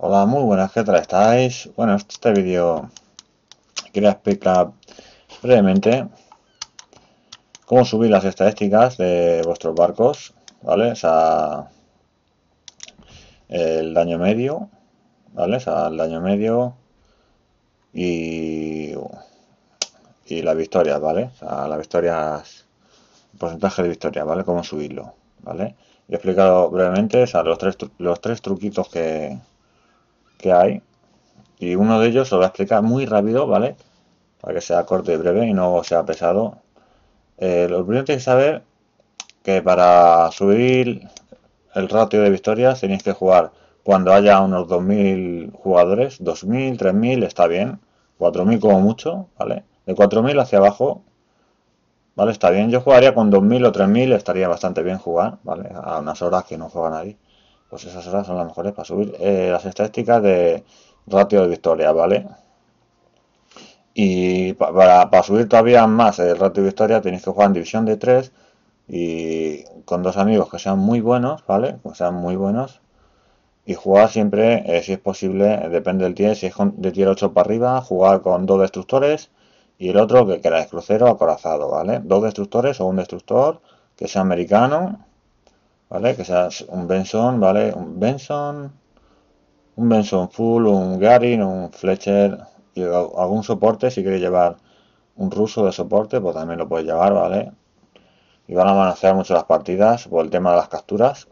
Hola, muy buenas, ¿qué tal estáis? Bueno, este vídeo quería explicar brevemente cómo subir las estadísticas de vuestros barcos, ¿vale? O sea, el daño medio, ¿vale? O sea, el daño medio y, y las victorias, ¿vale? O sea, las victorias, el porcentaje de victorias, ¿vale? Cómo subirlo, ¿vale? He explicado brevemente, o sea, los tres, los tres truquitos que, que hay. Y uno de ellos lo voy a explicar muy rápido, ¿vale? Para que sea corto y breve y no sea pesado. Eh, lo primero que saber que para subir el ratio de victorias tenéis que jugar cuando haya unos 2.000 jugadores, 2.000, 3.000 está bien, 4.000 como mucho, ¿vale? De 4.000 hacia abajo, ¿vale? Está bien, yo jugaría con 2.000 o 3.000, estaría bastante bien jugar, ¿vale? A unas horas que no juega nadie pues esas horas son las mejores para subir eh, las estadísticas de ratio de victoria, ¿vale? Y para, subir todavía más el ratio de victoria tenéis que jugar en división de 3 y con dos amigos que sean muy buenos, ¿vale? Que sean muy buenos. Y jugar siempre, eh, si es posible, depende del tier, si es de tier 8 para arriba, jugar con dos destructores y el otro que queráis crucero acorazado, ¿vale? Dos destructores o un destructor que sea americano ¿vale? Que sea un Benson, ¿vale? Un Benson, un Benson Full, un Garin, un Fletcher y algún soporte, si queréis llevar un ruso de soporte, pues también lo podéis llevar, ¿vale? Y van a balancear mucho las partidas por el tema de las capturas,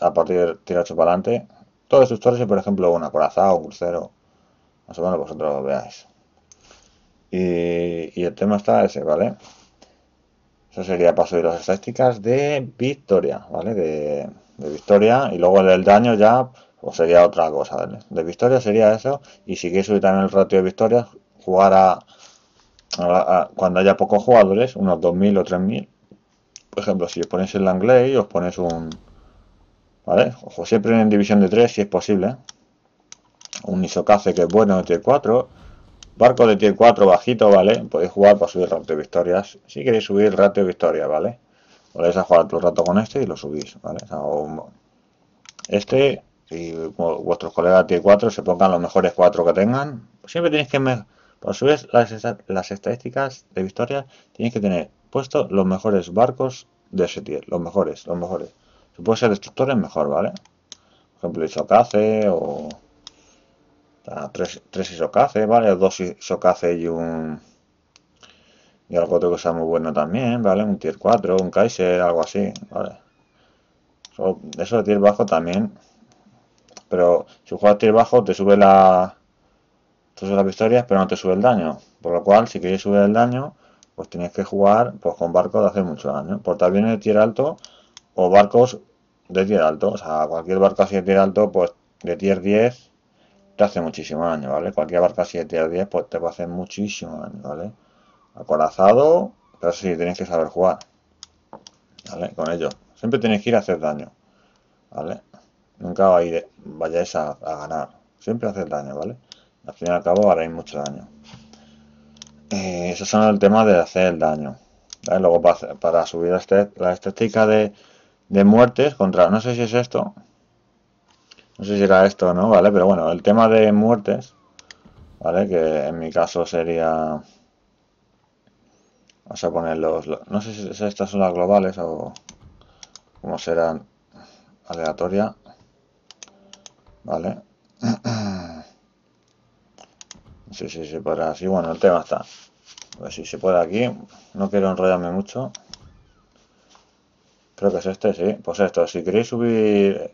a partir de tirar para adelante. Todos destructores y, por ejemplo, un acorazado, un crucero, más o menos vosotros lo veáis. Y, y el tema está ese, ¿vale? Eso sería para subir las estadísticas de victoria, ¿vale? De, victoria y luego del daño ya pues sería otra cosa. De victoria sería eso y si queréis subir también el ratio de victorias, jugar a, cuando haya pocos jugadores, unos 2000 o 3000. Por ejemplo, si os ponéis el Langley, os ponéis un... ¿Vale? Ojo, siempre en división de 3 si es posible. Un Isokaze que es bueno de 4 Barco de tier 4 bajito, ¿vale? Podéis jugar para subir ratio de victorias. Si queréis subir ratio de victoria, ¿vale? Podéis a jugar el rato con este y lo subís, ¿vale? este y vuestros colegas tier 4 se pongan los mejores 4 que tengan. Siempre tenéis que... Para subir las, las estadísticas de victoria, tenéis que tener puesto los mejores barcos de ese tier. Los mejores, los mejores. Si puede ser destructores, mejor, ¿vale? Por ejemplo, Isokaze o tres, tres isocaces, ¿vale? Dos isocaces y un... Y algo otro que sea muy bueno también, ¿vale? Un tier 4, un Kaiser, algo así, ¿vale? Eso, de tier bajo también. Pero si juegas tier bajo te sube la... Te sube las victorias, pero no te sube el daño. Por lo cual, si queréis subir el daño, pues tienes que jugar pues, con barcos de hacer mucho daño. Por bien de tier alto o barcos de tier alto. O sea, cualquier barco así de tier alto, pues de tier 10 hace muchísimo daño, ¿vale? Cualquier barca 7 a 10 pues te va a hacer muchísimo daño, ¿vale? Acorazado, pero sí, tenéis que saber jugar, ¿vale? Con ello. Siempre tenéis que ir a hacer daño, ¿vale? Nunca vayáis a, ganar, siempre hacer daño, ¿vale? Al fin y al cabo haréis mucho daño. Eh, esos son el tema de hacer el daño. Luego para, subir este, la estética de, de muertes contra, no sé si es esto, no sé si era esto o no, ¿vale? Pero bueno, el tema de muertes, ¿vale? Que en mi caso sería... Vamos a poner los... No sé si estas son las globales o... Como serán aleatoria. ¿Vale? Sí, sí, sí, podrá. Sí, bueno, el tema está. A ver si se puede aquí. No quiero enrollarme mucho. Creo que es este, sí. Pues esto, si queréis subir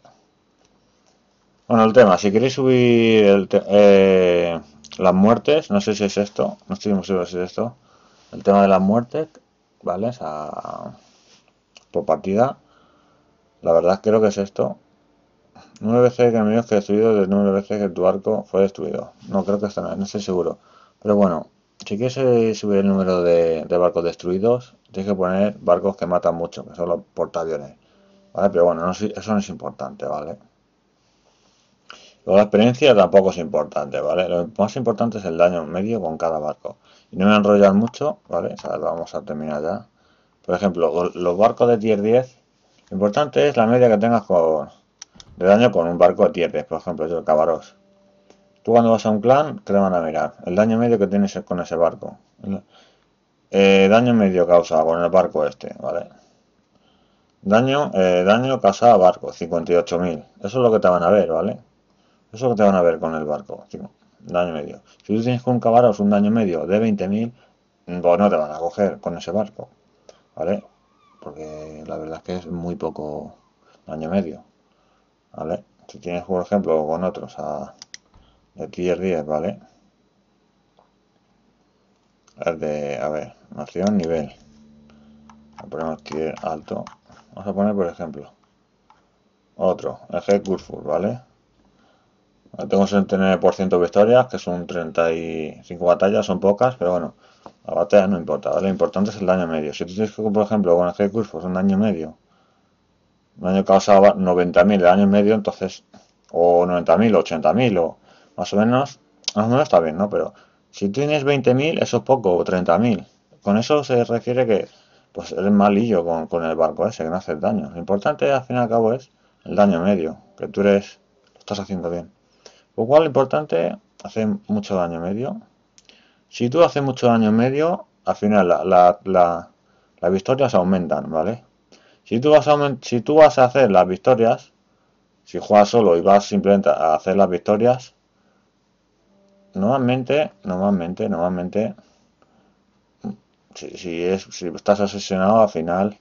bueno, el tema, si queréis subir eh, las muertes, no sé si es esto, no estoy muy seguro si es esto, el tema de las muertes, ¿vale? O por partida, la verdad creo que es esto. Nueve veces que enemigos que destruido de veces que tu arco fue destruido. No, creo que esto no, no estoy seguro. Pero bueno, si quieres subir el número de, barcos destruidos, tienes que poner barcos que matan mucho, que son los portaaviones. ¿Vale? Pero bueno, eso no es importante, ¿vale? La experiencia tampoco es importante, ¿vale? Lo más importante es el daño medio con cada barco. Y no me enrollar mucho, ¿vale? O vamos a terminar ya. Por ejemplo, los barcos de tier 10, lo importante es la media que tengas con, de daño con un barco de tierra, por ejemplo, yo, Cabaros. Tú cuando vas a un clan, ¿qué le van a mirar? El daño medio que tienes con ese barco. Eh, daño medio causado con el barco este, ¿vale? Daño, eh, daño causado a barco, 58.000. Eso es lo que te van a ver, ¿vale? Eso que te van a ver con el barco, daño medio. Si tú tienes con un Cabaros un daño medio de 20.000, pues no te van a coger con ese barco, ¿vale? Porque la verdad es que es muy poco daño medio, ¿vale? Si tienes, por ejemplo, con otros a, de tier 10, ¿vale? El de, a ver, nación, nivel. Ponemos tier alto. Vamos a poner, por ejemplo, otro, el G ¿vale? Tengo un 79% de victorias, que son 35 batallas, son pocas, pero bueno, la batalla no importa, Lo importante es el daño medio. Si tú tienes que, por ejemplo, con el G-Curve un daño medio, un daño causaba 90.000 de daño medio, entonces, o 90.000, o 80.000, o más o menos, más o menos está bien, ¿no? Pero si tienes 20.000, eso es poco, o 30.000. Con eso se refiere que pues eres malillo con, con el barco ese, que no hace daño. Lo importante al fin y al cabo es el daño medio, que tú eres, lo estás haciendo bien. Lo cual lo importante, hace mucho daño medio. Si tú haces mucho daño medio, al final las victorias aumentan, ¿vale? Si tú, vas a, si tú vas a hacer las victorias, si juegas solo y vas simplemente a hacer las victorias, normalmente, normalmente, normalmente, si, es, si estás asesinado, al final,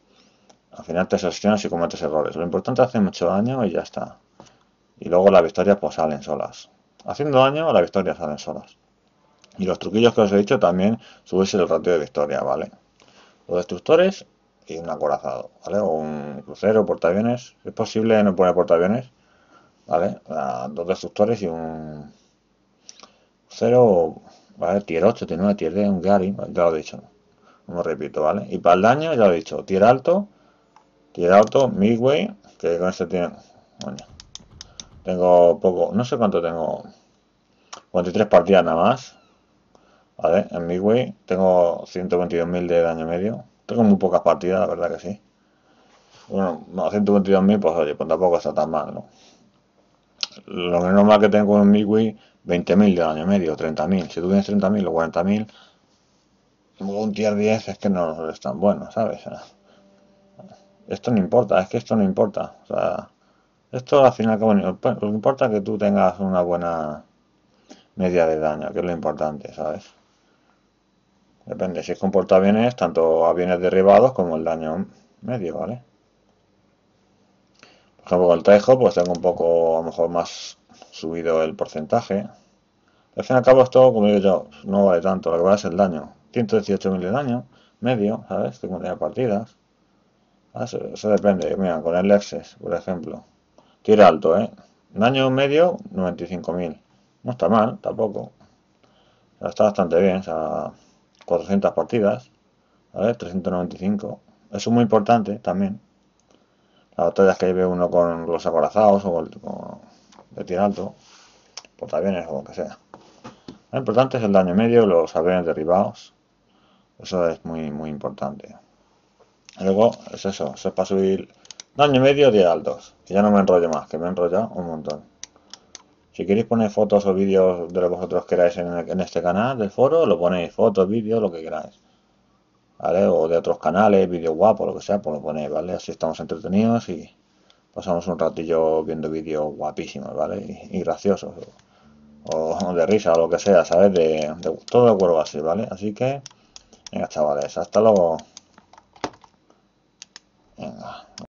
al final te asesionas y cometes errores. Lo importante es hacer mucho daño y ya está. Y luego las victorias pues salen solas. Haciendo daño, las victorias salen solas. Y los truquillos que os he dicho también subes el ratio de victoria, ¿vale? Los destructores y un acorazado, ¿vale? O un crucero, portaaviones. Es posible no poner portaaviones, ¿vale? dos destructores y un crucero, ¿vale? Tier 8, tier 9, tier 10, un Gary, ya lo he dicho. Como repito, ¿vale? Y para el daño, ya lo he dicho, tier alto, tier alto, midway, que con este tiene... tengo poco, no sé cuánto tengo. 43 partidas nada más. Vale, en Midway tengo 122.000 de daño medio. Tengo muy pocas partidas, la verdad que sí. Bueno, 122.000, pues oye, pues tampoco está tan mal, ¿no? Lo que normal que tengo en Midway, 20.000 de daño medio, 30.000. Si tú tienes 30.000 o 40.000, un tier 10 es que no es tan bueno, ¿sabes? Esto no importa, es que esto no importa. O sea, esto al final, lo que importa que tú tengas una buena media de daño, que es lo importante, ¿sabes? Depende, si es con portaaviones, tanto aviones derribados como el daño medio, ¿vale? Por ejemplo, con el Taiho, pues tengo un poco, a lo mejor, más subido el porcentaje. Al fin y al cabo, esto, como digo yo, no vale tanto, lo que vale es el daño. 118.000 de daño, medio, ¿sabes? Tengo partidas. Ah, eso, eso, depende. Mira, con el Lexus, por ejemplo. Tiro alto, ¿eh? Daño medio, 95.000. No está mal, tampoco. está bastante bien, o sea, 400 partidas, ¿vale? 395. Eso es muy importante también. Las batallas que lleve uno con los acorazados o, de tiro alto, portaaviones o lo que sea. Lo importante es el daño medio, los aviones derribados. Eso es muy, muy importante. Luego, es eso, eso es para subir Daño medio de altos. ya no me enrollo más, que me he enrollado un montón. Si queréis poner fotos o vídeos de lo que vosotros queráis en, este canal del foro, lo ponéis, fotos, vídeos, lo que queráis. ¿Vale? O de otros canales, vídeos guapos, lo que sea, pues lo ponéis, ¿vale? Así estamos entretenidos y pasamos un ratillo viendo vídeos guapísimos, ¿vale? Y, graciosos. O, de risa, o lo que sea, ¿sabes? De, de todo de acuerdo así, ¿vale? Así que, venga chavales, hasta luego.